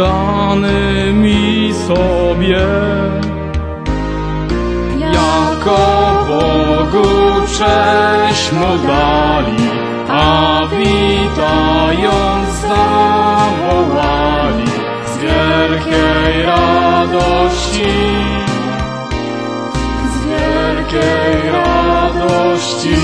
danymi sobie. Jako Bogu cześć mu dali, a witając zawołali z wielkiej radości. Z wielkiej radości.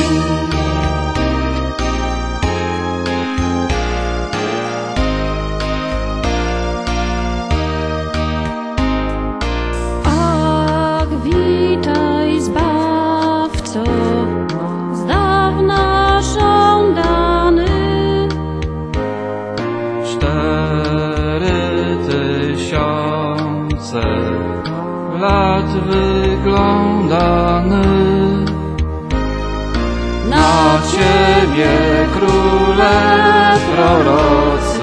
Lat wyglądany Na Ciebie króle prorocy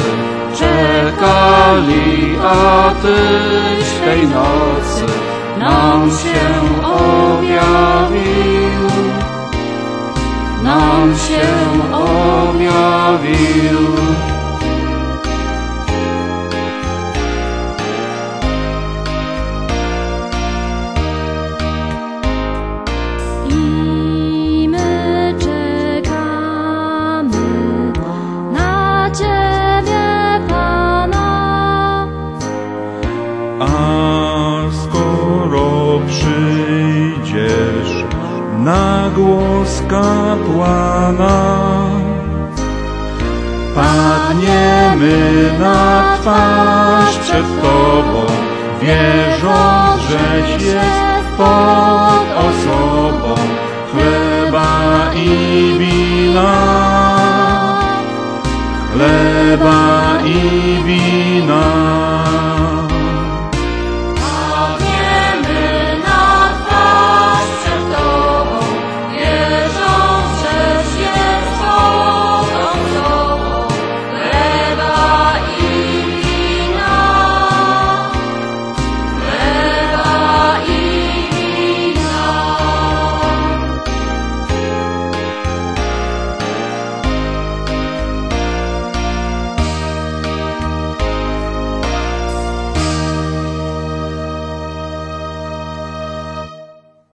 czekali, a Tyś tej nocy nam się objawił, nam się objawił. A skoro przyjdziesz na głos kapłana, padniemy na twarz przed Tobą, wierząc, żeś jest pod osobą chleba i wina. Chleba i wina.